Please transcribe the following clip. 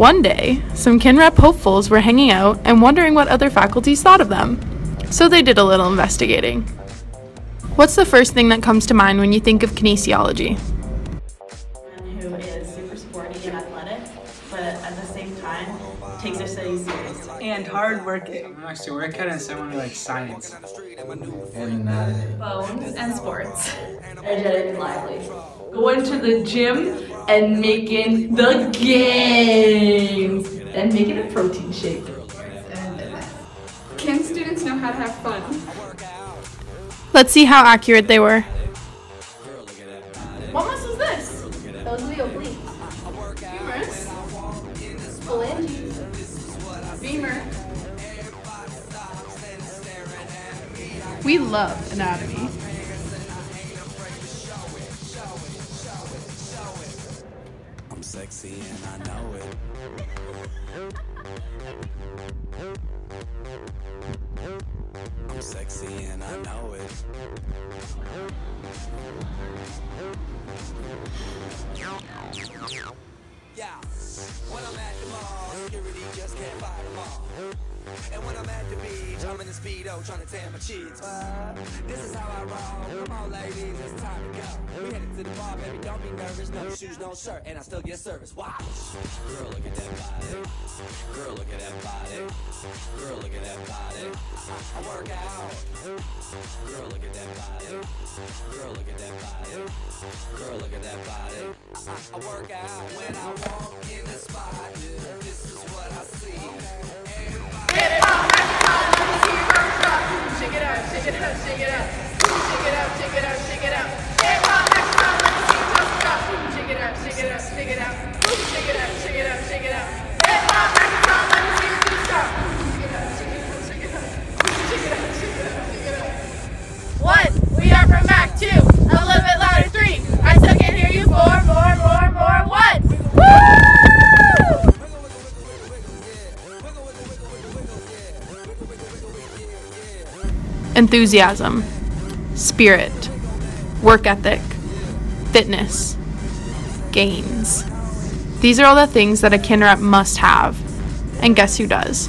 One day, some Kinrep hopefuls were hanging out and wondering what other faculties thought of them. So they did a little investigating. What's the first thing that comes to mind when you think of kinesiology? who is super sporty and athletic, but at the same time takes their studies seriously. and hardworking. I'm actually working at and someone who likes science and anatomy. Bones and sports. Energetic and lively. Going to the gym and making the gains. And making a protein shake. Kin students know how to have fun? Let's see how accurate they were. What muscle is this? Those are the obliques. Humerus. Phalanges. Femur. We love anatomy. Sexy and I know it. I'm sexy and I know it. Yeah, when I'm at the mall, security just can't fight them all. And when I'm at the beach, I'm in the speedo trying to tan my cheeks. This is how I We headed to the bar, baby. Don't be nervous. No shoes, no shirt, and I still get service. Watch, girl, look at that body. Girl, look at that body. Girl, look at that body. I work out. Girl, look at that body. Girl, look at that body. Girl, look at that body. I, work out when I walk in the spot. This is what I see. One, Enthusiasm, spirit, work ethic, fitness, gains. These are all the things that a kinrep must have. And guess who does?